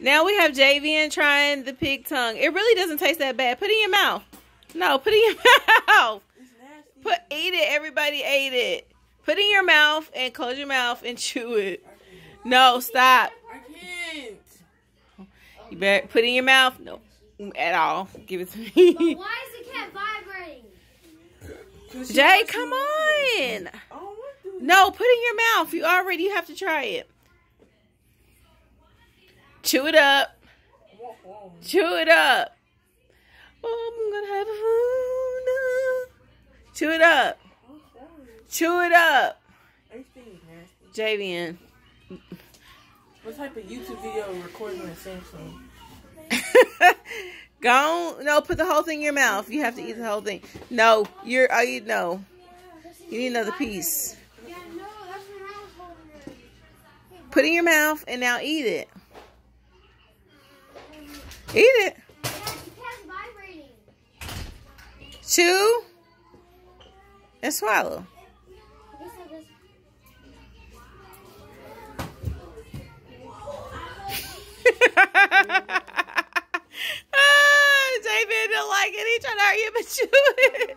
Now we have Javian trying the pig tongue. It really doesn't taste that bad. Put it in your mouth. No, put it in your mouth. Put eat it. Everybody ate it. Put it in your mouth and close your mouth and chew it. No, stop. I can't. You better put it in your mouth. No, at all. Give it to But me. why is the cat vibrating? 'Cause she Jay, come on. I don't want to. No, put it in your mouth. You already you have to try it. Chew it up. Chew it up. Oh, I'm gonna have a food. Chew it up. Chew it up. Everything. Javian. What type of YouTube video recording a Samsung? Go on. No, put the whole thing in your mouth. You have to eat the whole thing. No, you're. Oh, you no. You need another piece. Yeah, no, that's what I was holding it. Put it in your mouth and now eat it. Eat it. Chew and swallow. Ah, David didn't like it. He tried to argue, but chew it.